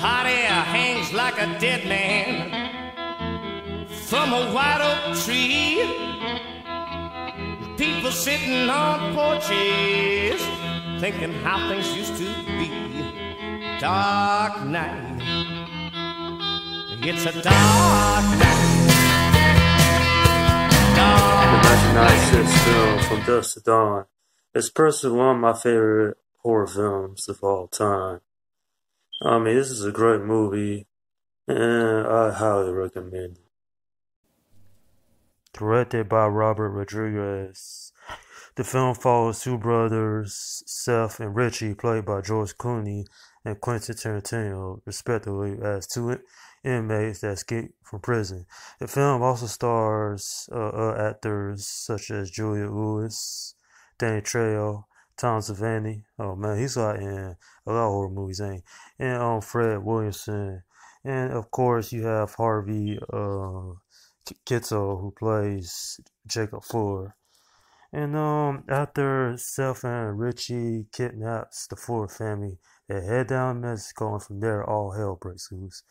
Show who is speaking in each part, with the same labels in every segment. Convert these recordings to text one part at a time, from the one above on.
Speaker 1: hot air hangs like a dead man from a white oak tree. People sitting on porches thinking how things used to be. Dark night. It's a dark night.
Speaker 2: The 1996 film From Dusk to Dawn is personally one of my favorite horror films of all time. I mean, this is a great movie, and I highly recommend it. Directed by Robert Rodriguez, the film follows two brothers, Seth and Richie, played by George Clooney and Quentin Tarantino, respectively, as two inmates that escape from prison. The film also stars uh, uh, actors such as Julia Lewis, Danny Trejo, Tom Savini. Oh man, he's like in a lot of horror movies, ain't? And um, Fred Williamson, and of course you have Harvey uh, who plays Jacob Fuller. And um, after Seth and Richie kidnaps the Fuller family, they head down Mexico, and from there all hell breaks loose.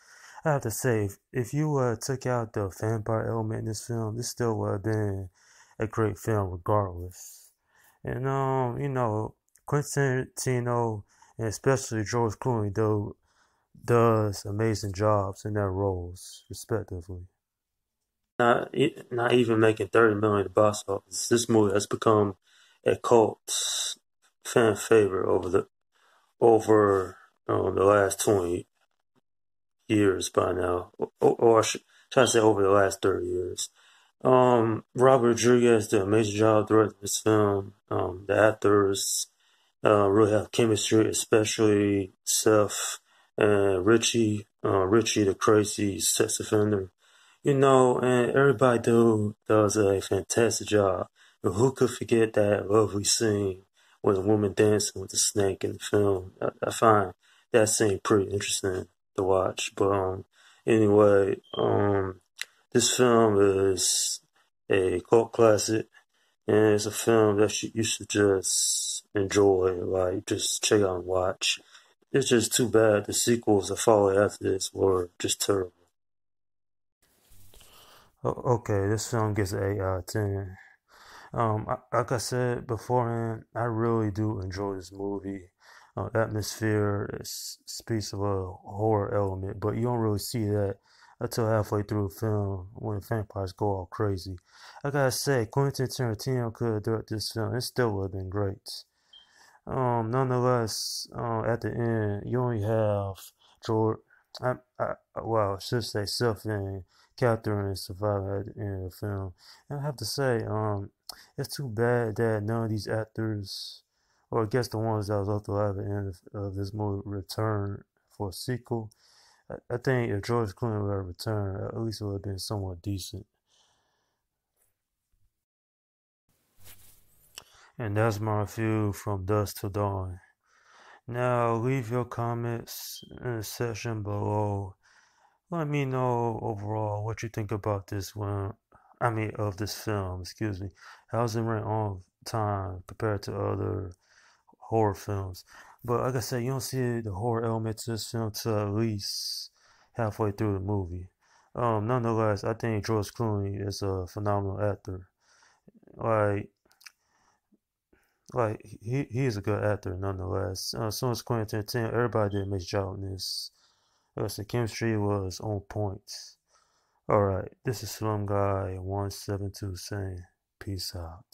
Speaker 2: I have to say, if, if you uh, took out the vampire element in this film, this still would have been a great film regardless. And um, you know, Quentin Tarantino and especially George Clooney do does amazing jobs in their roles, respectively. Not not even making thirty million the box office. This movie has become a cult fan favorite over the over um, the last twenty years by now, or, or I should to say over the last thirty years. Um, Robert Rodriguez did an amazing job directing this film. Um, the actors uh, really have chemistry, especially Seth and Richie. Uh, Richie, the crazy sex offender, you know, and everybody do does a fantastic job. And who could forget that lovely scene with a woman dancing with a snake in the film? I, I find that scene pretty interesting to watch. But um, anyway, um, this film is a cult classic, and it's a film that you, should just enjoy, like just check out and watch. It's just too bad the sequels that followed after this were just terrible. Okay, this film gets an 8 out of 10. Um, like I said beforehand, I really do enjoy this movie. Uh, atmosphere speaks of a horror element, but you don't really see that until halfway through the film when vampires go all crazy. I gotta say, Quentin Tarantino could have directed this film. It still would have been great. Um, nonetheless, uh, at the end, you only have George. I, I, well, I should say Seth and Catherine surviving at the end of the film. And I have to say, um, it's too bad that none of these actors, or I guess the ones that was left alive at the end of, of this movie, return for a sequel. I think if George Clooney would have returned, at least it would have been somewhat decent. And that's my review from Dusk to Dawn. Now, leave your comments in the section below. Let me know overall what you think about this one. I mean, of this film, excuse me. How's it run on time compared to other horror films? But like I said, you don't see the horror element to this film till at least halfway through the movie. Um, nonetheless, I think George Clooney is a phenomenal actor. Like, like he he is a good actor nonetheless. Uh, so as Quentin Tarantino, everybody did nice job in this. Uh, the chemistry was on point. All right, this is Slim Guy one seven two saying peace out.